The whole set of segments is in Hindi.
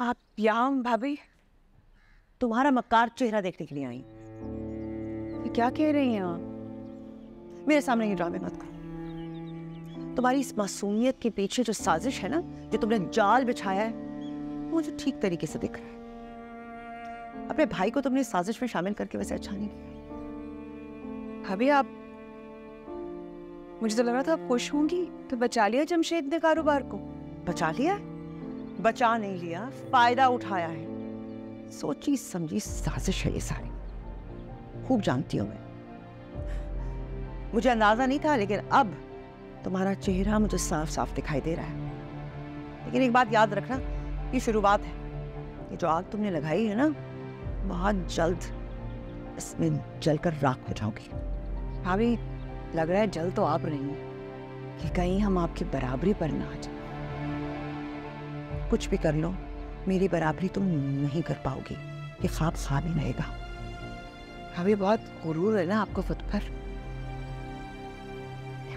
आप यहाँ भाभी। तुम्हारा मक्कार चेहरा देखने के लिए आई। क्या कह रही हैं आप? मेरे सामने ये ड्रामे मत करो। तुम्हारी इस मासूमियत के पीछे जो साजिश है ना, जो तुमने जाल बिछाया है, वो मुझे ठीक तरीके से दिख रहा है। अपने भाई को तुमने साजिश में शामिल करके वैसे अच्छा नहीं किया। भाभी, आप, मुझे तो लग रहा था आप खुश होंगी तो बचा लिया जमशेद ने कारोबार को। बचा लिया? बचा नहीं लिया, फ़ायदा उठाया है। सोची समझी साजिश है ये सारी। खूब जानती हूँ मैं। मुझे अंदाज़ा नहीं था, लेकिन अब तुम्हारा चेहरा मुझे साफ़ साफ़ दिखाई दे रहा है। लेकिन एक बात याद रखना, ये शुरुआत है। ये जो आग तुमने लगाई है ना, बहुत जल्द इसमें जलकर राख हो जाओगी। भाभी, लग रहा है जल तो आप रही कि कहीं हम आपकी बराबरी पर ना आ जाए। कुछ भी कर लो मेरी बराबरी तुम नहीं कर पाओगी। ये ख्वाब ख्वाब ही रहेगा। अभी बहुत गुरूर है ना आपको खुद पर।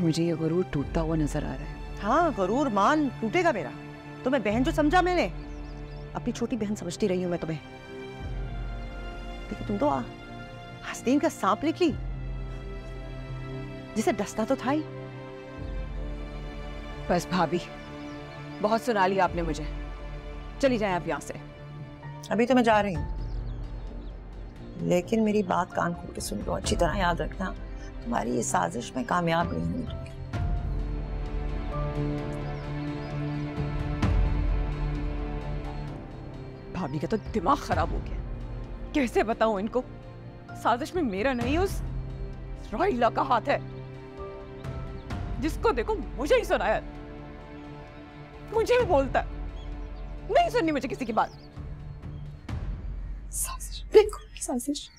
मुझे ये गुरूर टूटता हुआ नज़र आ रहा है। हाँ गरूर मान टूटेगा मेरा। तुम्हें बहन जो समझा मैंने। अपनी छोटी बहन समझती रही हूँ मैं तुम्हें। लेकिन तुम तो आ हस्तीन का सांप निकली। जिसे डसना तो था ही। बस भाभी बहुत सुना लिया आपने मुझे। चली जाए आप यहाँ से। अभी तो मैं जा रही हूँ। लेकिन मेरी बात कान खोल के सुन लो अच्छी तरह याद रखना। तुम्हारी ये साजिश में कामयाब नहीं हुई भाभी का तो दिमाग खराब हो गया। कैसे बताऊँ इनको? साजिश में मेरा नहीं उस रॉयला का हाथ है। जिसको देखो मुझे ही सुनाया। मुझे भी बोलता है। नहीं सुननी मुझे किसी की बात। साजिश बिल्कुल साजिश।